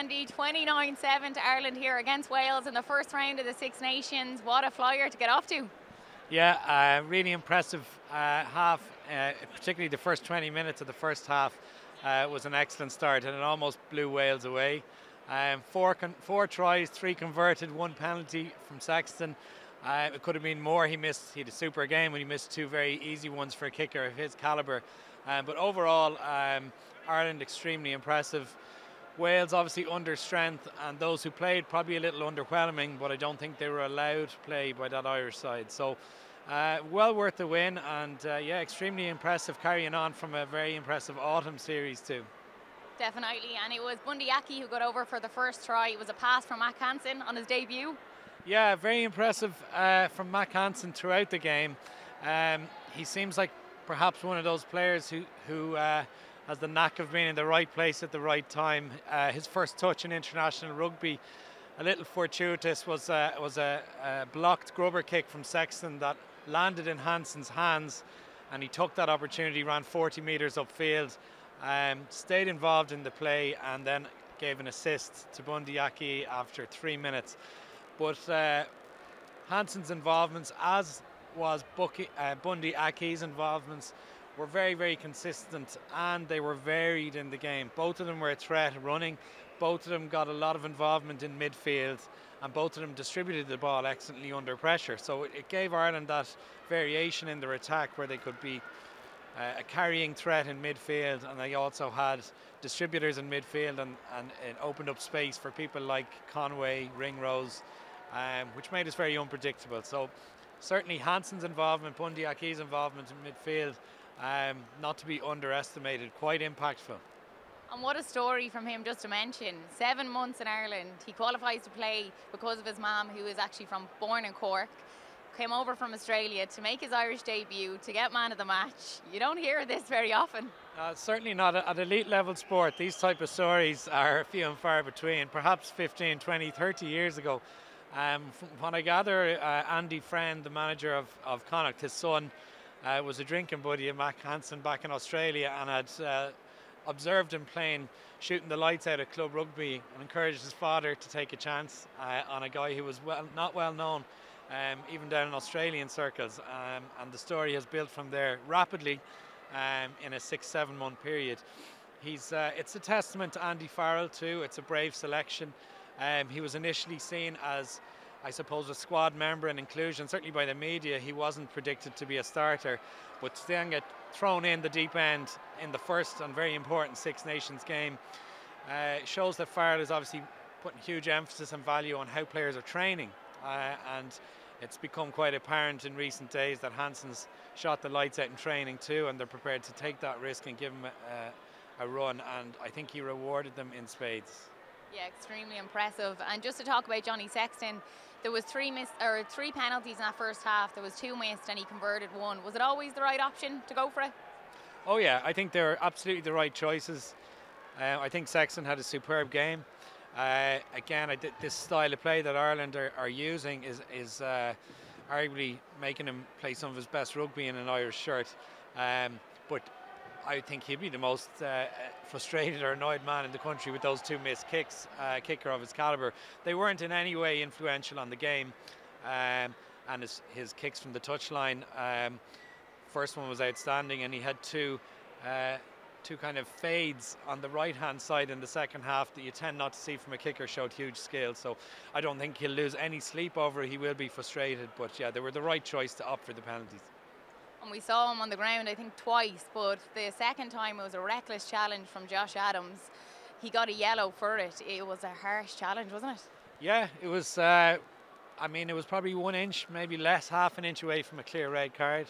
Andy, 29 7 to Ireland here against Wales in the first round of the Six Nations. What a flyer to get off to. Yeah, uh, really impressive uh, half, uh, particularly the first 20 minutes of the first half uh, was an excellent start and it almost blew Wales away. Um, four, four tries, three converted, one penalty from Sexton. Uh, it could have been more. He missed. He had a super game when he missed two very easy ones for a kicker of his caliber. Um, but overall, um, Ireland extremely impressive. Wales obviously under strength, and those who played probably a little underwhelming. But I don't think they were allowed to play by that Irish side. So. Uh, well worth the win, and uh, yeah, extremely impressive carrying on from a very impressive autumn series too. Definitely, and it was Bundee Aki who got over for the first try. It was a pass from Mack Hansen on his debut. Yeah, very impressive uh, from Mack Hansen throughout the game. Um, he seems like perhaps one of those players who, who uh, has the knack of being in the right place at the right time. Uh, his first touch in international rugby, a little fortuitous, was, uh, was a, a, blocked grubber kick from Sexton that landed in Hansen's hands, and he took that opportunity, ran 40 metres upfield, um, stayed involved in the play, and then gave an assist to Bundee Aki after three minutes. But uh, Hansen's involvements, as was Bucky, uh, Bundee Aki's involvements, were very, very consistent and they were varied in the game. Both of them were a threat running, both of them got a lot of involvement in midfield, and both of them distributed the ball excellently under pressure. So it, gave Ireland that variation in their attack where they could be uh, a carrying threat in midfield, and they also had distributors in midfield, and, and it opened up space for people like Conway, Ringrose, um, which made us very unpredictable. So certainly Hansen's involvement, Bundee Aki's involvement in midfield, um, not to be underestimated, quite impactful. And what a story from him, just to mention. Seven months in Ireland. He qualifies to play because of his mom, who is actually from born in Cork. Came over from Australia to make his Irish debut, to get man of the match. You don't hear this very often. Uh, certainly not at elite level sport. These type of stories are few and far between. Perhaps 15, 20, 30 years ago. Um, what I gather, uh, Andy Friend, the manager of, of Connacht, his son, uh, was a drinking buddy of Mack Hansen back in Australia and had uh, observed him playing, shooting the lights out of club rugby, and encouraged his father to take a chance uh, on a guy who was well, not well known, um, even down in Australian circles. Um, and the story has built from there rapidly um, in a six, seven month period. He's, uh, it's a testament to Andy Farrell too. It's a brave selection. Um, he was initially seen as I suppose, a squad member and inclusion. Certainly by the media, he wasn't predicted to be a starter, but then get thrown in the deep end in the first and very important Six Nations game uh, shows that Farrell is obviously putting huge emphasis and value on how players are training. Uh, and it's become quite apparent in recent days that Hansen's shot the lights out in training too, and they're prepared to take that risk and give him a, a run. And I think he rewarded them in spades. Yeah, extremely impressive. And just to talk about Johnny Sexton, there was three missed or three penalties in that first half. There was two missed, and he converted one. Was it always the right option to go for it? Oh yeah, I think they're absolutely the right choices. Uh, I think Sexton had a superb game. Uh, again, this style of play that Ireland are, are using is is uh, arguably making him play some of his best rugby in an Irish shirt. Um, but I think he'd be the most uh, frustrated or annoyed man in the country with those two missed kicks, uh, kicker of his caliber. They weren't in any way influential on the game, um, and his, his, kicks from the touchline. Um, first one was outstanding, and he had two. Uh, two kind of fades on the right hand side in the second half that you tend not to see from a kicker showed huge skill so I don't think he'll lose any sleep over it he will be frustrated but yeah they were the right choice to opt for the penalties and we saw him on the ground, I think, twice. But the second time it was a reckless challenge from Josh Adams. He got a yellow for it. It was a harsh challenge, wasn't it? Yeah, it was. Uh, I mean, it was probably one inch, maybe less, half an inch away from a clear red card.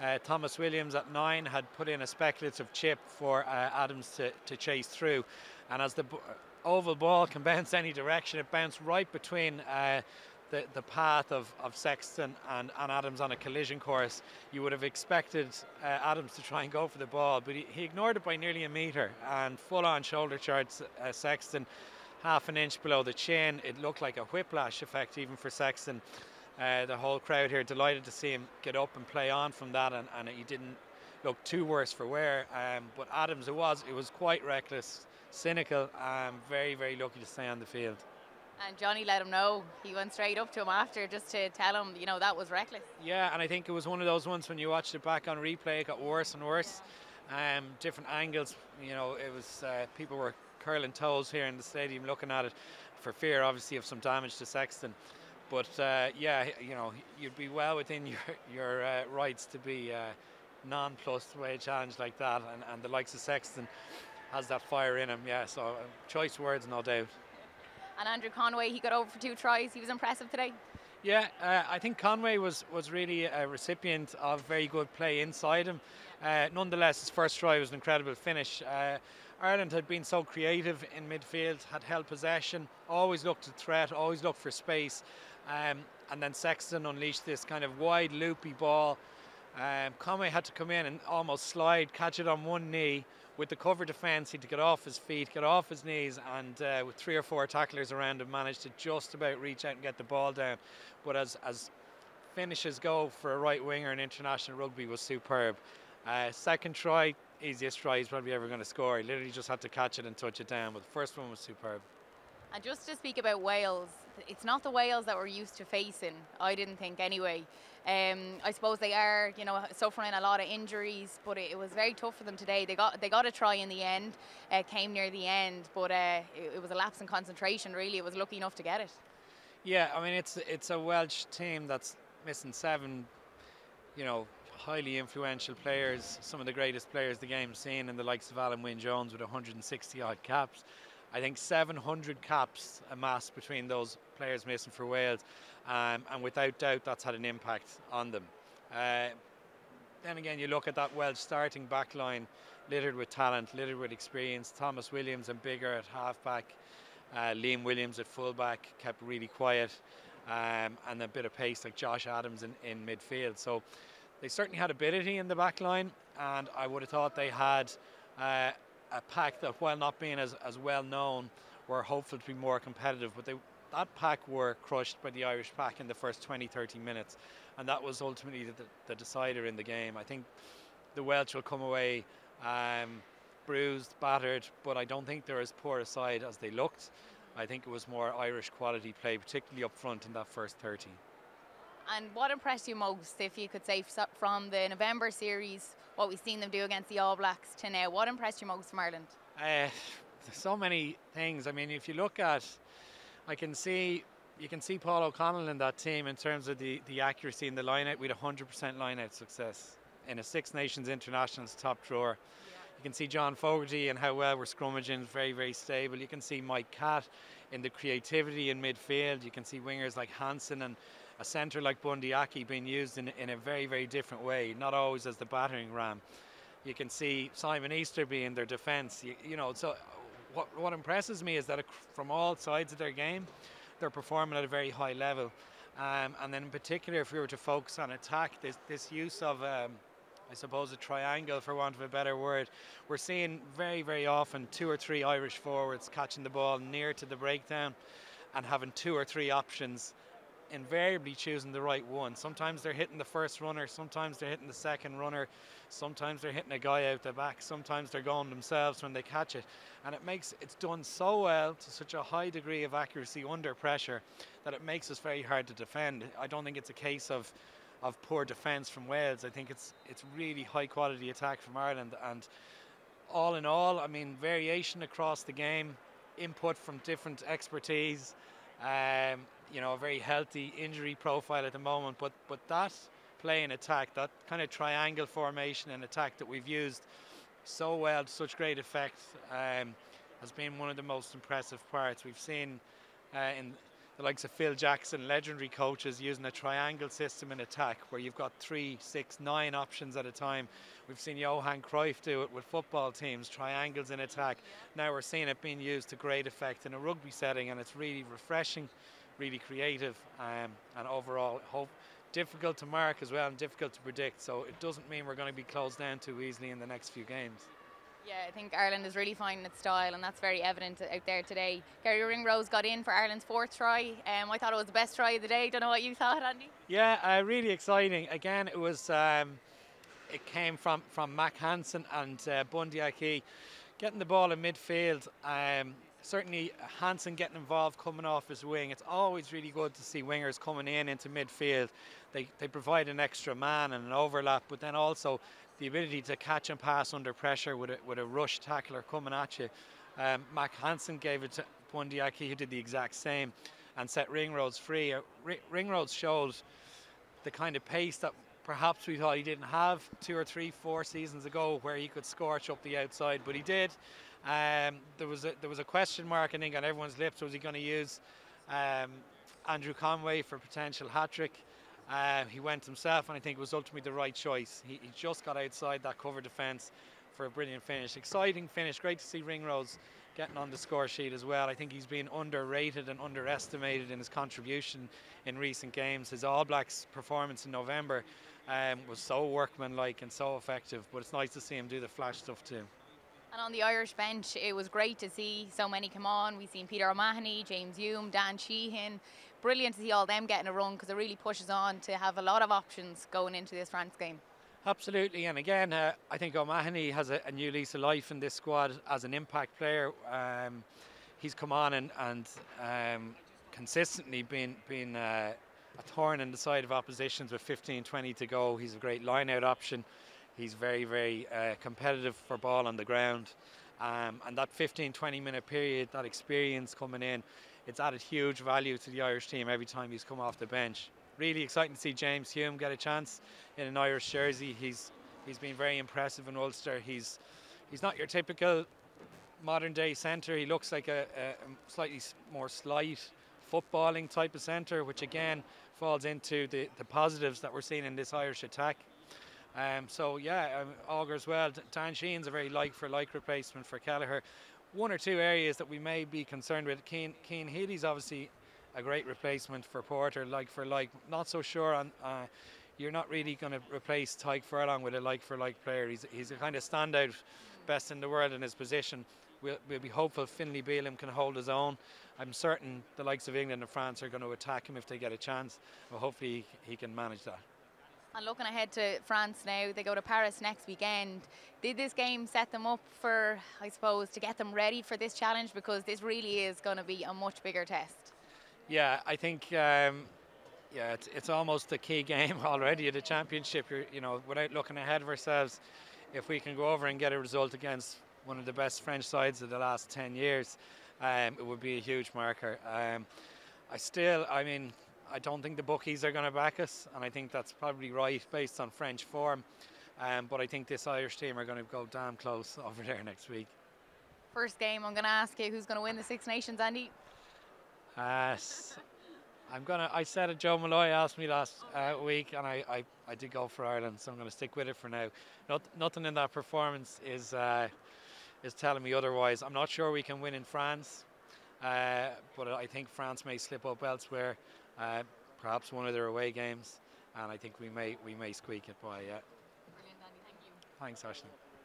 Uh, Tomos Williams at nine had put in a speculative chip for uh, Adams to, to chase through. And as the oval ball can bounce any direction, it bounced right between uh, the, the path of, of Sexton and, and Adams on a collision course, you would have expected uh, Adams to try and go for the ball, but he, he ignored it by nearly a metre and full on shoulder charts uh, Sexton half an inch below the chin. It looked like a whiplash effect even for Sexton. Uh, the whole crowd here delighted to see him get up and play on from that, and, and he didn't look too worse for wear. Um, but Adams, it was it was quite reckless, cynical, and very very lucky to stay on the field. And Johnny let him know. He went straight up to him after just to tell him, you know, that was reckless. Yeah, and I think it was one of those ones when you watched it back on replay, it got worse and worse. Um, different angles, you know, it was uh, people were curling toes here in the stadium looking at it for fear, obviously, of some damage to Sexton. But uh, yeah, you know, you'd be well within your your uh, rights to be uh, nonplussed by a challenge like that, and, and the likes of Sexton has that fire in him. Yeah, so uh, choice words, no doubt. And Andrew Conway, he got over for two tries. He was impressive today. Yeah, uh, I think Conway was, was really a recipient of very good play inside him. Uh, nonetheless, his first try was an incredible finish. Uh, Ireland had been so creative in midfield, had held possession, always looked at threat, always looked for space. Um, and then Sexton unleashed this kind of wide, loopy ball. Um, Conway had to come in and almost slide, catch it on one knee, with the cover defence, he had to get off his feet, get off his knees, and uh, with three or four tacklers around him, managed to just about reach out and get the ball down. But as, as finishes go for a right winger in international rugby was superb. Uh, second try, easiest try he's probably ever going to score. He literally just had to catch it and touch it down, but the first one was superb. And just to speak about Wales, it's not the Wales that we're used to facing, I didn't think anyway. Um, I suppose they are, you know, suffering a lot of injuries, but it, it, was very tough for them today. They got they got a try in the end, uh, came near the end, but uh, it, it, was a lapse in concentration. Really, it was lucky enough to get it. Yeah, I mean it's it's a Welsh team that's missing seven, you know, highly influential players, some of the greatest players the game's seen, and the likes of Alun Wyn Jones with 160 odd caps. I think 700 caps amassed between those players missing for Wales, um, and without doubt that's had an impact on them. Uh, then again, you look at that Welsh starting back line, littered with talent, littered with experience. Tomos Williams and Biggar at halfback, uh, Liam Williams at fullback kept really quiet, um, and a bit of pace like Josh Adams in, in midfield. So they certainly had ability in the back line, and I would have thought they had. Uh, a pack that, while not being as, as well known, were hopeful to be more competitive. But they, that pack were crushed by the Irish pack in the first 20, 30 minutes. And that was ultimately the, the decider in the game. I think the Welsh will come away um, bruised, battered, but I don't think they're as poor a side as they looked. I think it was more Irish quality play, particularly up front in that first 30. And what impressed you most, if you could say, from the November series, what we've seen them do against the All Blacks to now? What impressed you most from Ireland? Uh, so many things. I mean, if you look at, I can see you can see Paul O'Connell in that team in terms of the, the accuracy in the line out had 100% line out success in a Six Nations International's top drawer. Yeah. You can see John Fogarty and how well we're scrummaging, very, very stable. You can see Mike Catt in the creativity in midfield. You can see wingers like Hansen and a centre like Bundee Aki being used in, in a very, very different way, not always as the battering ram. You can see Simon Easterby in their defence. You, you, know, so what, what impresses me is that from all sides of their game, they're performing at a very high level. Um, and then in particular, if we were to focus on attack, this, this use of, um, I suppose, a triangle, for want of a better word, we're seeing very, very often two or three Irish forwards catching the ball near to the breakdown and having two or three options invariably choosing the right one. Sometimes they're hitting the first runner, sometimes they're hitting the second runner, sometimes they're hitting a guy out the back, sometimes they're going themselves when they catch it. And it makes it's done so well to such a high degree of accuracy under pressure that it makes us very hard to defend. I don't think it's a case of of poor defence from Wales. I think it's it's really high quality attack from Ireland and all in all, I mean variation across the game, input from different expertise. Um, you know, a very healthy injury profile at the moment. But but that play and attack, that kind of triangle formation and attack that we've used so well such great effect, um, has been one of the most impressive parts. We've seen uh, in the likes of Phil Jackson, legendary coaches, using a triangle system in attack where you've got three, six, nine options at a time. We've seen Johan Cruyff do it with football teams, triangles in attack. Now we're seeing it being used to great effect in a rugby setting, and it's really refreshing really creative um, and overall hope difficult to mark as well and difficult to predict. So it doesn't mean we're going to be closed down too easily in the next few games. Yeah, I think Ireland is really finding its style, and that's very evident out there today. Garry Ringrose got in for Ireland's fourth try. Um, I thought it was the best try of the day. Don't know what you thought, Andy. Yeah, uh, really exciting. Again, it was. Um, it came from, from Mack Hansen and uh, Bundee Aki getting the ball in midfield. Um, certainly Hansen getting involved coming off his wing. It's always really good to see wingers coming in into midfield. They, they provide an extra man and an overlap, but then also the ability to catch and pass under pressure with a, with a rush tackler coming at you. Um, Mack Hansen gave it to Bundee Aki, who did the exact same and set Ringrose free. Uh, Ringrose showed the kind of pace that perhaps we thought he didn't have two or three, four seasons ago, where he could scorch up the outside, but he did. Um, there was a, there was a question mark I think on everyone's lips. Was he going to use um, Andrew Conway for potential hat trick? Uh, he went himself, and I think it was ultimately the right choice. He, he just got outside that cover defence for a brilliant finish. Exciting finish. Great to see Ringrose getting on the score sheet as well. I think he's been underrated and underestimated in his contribution in recent games. His All Blacks performance in November um, was so workmanlike and so effective, but it's nice to see him do the flash stuff too. And on the Irish bench, it was great to see so many come on. We've seen Peter O'Mahony, James Hume, Dan Sheehan. Brilliant to see all them getting a run because it really pushes on to have a lot of options going into this France game. Absolutely, and again, uh, I think O'Mahony has a, a, new lease of life in this squad as an impact player. Um, he's come on and, and um, consistently been been uh, a thorn in the side of oppositions with 15, 20 to go. He's a great line-out option. He's very, very uh, competitive for ball on the ground. Um, and that 15, 20 minute period, that experience coming in, it's added huge value to the Irish team every time he's come off the bench. Really exciting to see James Hume get a chance in an Irish jersey. He's he's been very impressive in Ulster. He's he's not your typical modern day centre. He looks like a, a slightly more slight footballing type of centre, which again falls into the, the positives that we're seeing in this Irish attack. Um, so yeah, um, augurs well. Dan Sheehan's a very like for like replacement for Kelleher. One or two areas that we may be concerned with. Cian, Cian Healy's obviously a great replacement for Porter, like for like. Not so sure on. Uh, you're not really going to replace Tadhg Furlong with a like for like player. He's, he's a kind of standout, best in the world in his position. We'll, we'll be hopeful Finlay Bealham can hold his own. I'm certain the likes of England and France are going to attack him if they get a chance. But hopefully he can manage that. And looking ahead to France now, they go to Paris next weekend. Did this game set them up for, I suppose, to get them ready for this challenge? Because this really is going to be a much bigger test. Yeah, I think, um, yeah, it's, it's almost a key game already at the championship. You're, you know, without looking ahead of ourselves, if we can go over and get a result against one of the best French sides of the last 10 years, um, it would be a huge marker. Um, I still, I mean, I don't think the bookies are going to back us, and I think that's probably right based on French form. Um, but I think this Irish team are going to go damn close over there next week. First game, I'm going to ask you who's going to win the Six Nations, Andy. Uh, I'm gonna. I said it. Joe Molloy asked me last uh, week, and I, I, I, did go for Ireland, so I'm going to stick with it for now. Not, nothing in that performance is uh, is telling me otherwise. I'm not sure we can win in France, uh, but I think France may slip up elsewhere uh, perhaps one of their away games, and I think we may we may squeak it by. Yeah. Brilliant, Andy. Thank you. Thanks, Aisling.